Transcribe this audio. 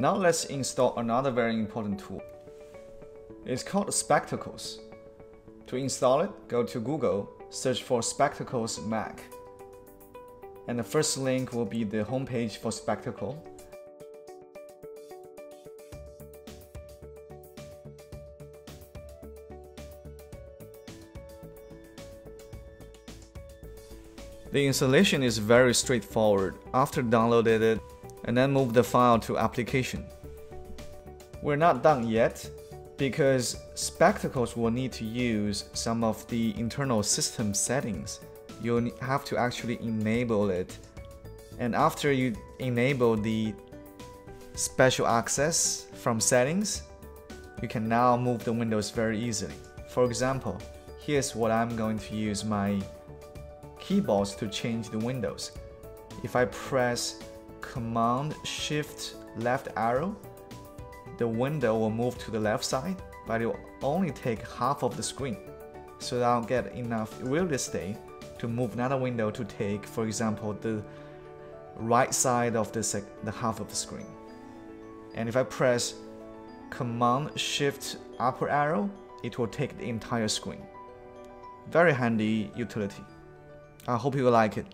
Now let's install another very important tool. It's called Spectacles. To install it, go to Google, search for Spectacles Mac. And the first link will be the homepage for Spectacle. The installation is very straightforward. After downloaded it, and then move the file to application. We're not done yet because Spectacles will need to use some of the internal system settings. You'll have to actually enable it. And after you enable the special access from settings, you can now move the windows very easily. For example, here's what I'm going to use my keyboards to change the windows. If I press Command Shift left arrow, the window will move to the left side, but it will only take half of the screen. So I'll get enough real estate to move another window to take, for example, the right side of the, the half of the screen. And if I press Command Shift upper arrow, it will take the entire screen. Very handy utility. I hope you like it.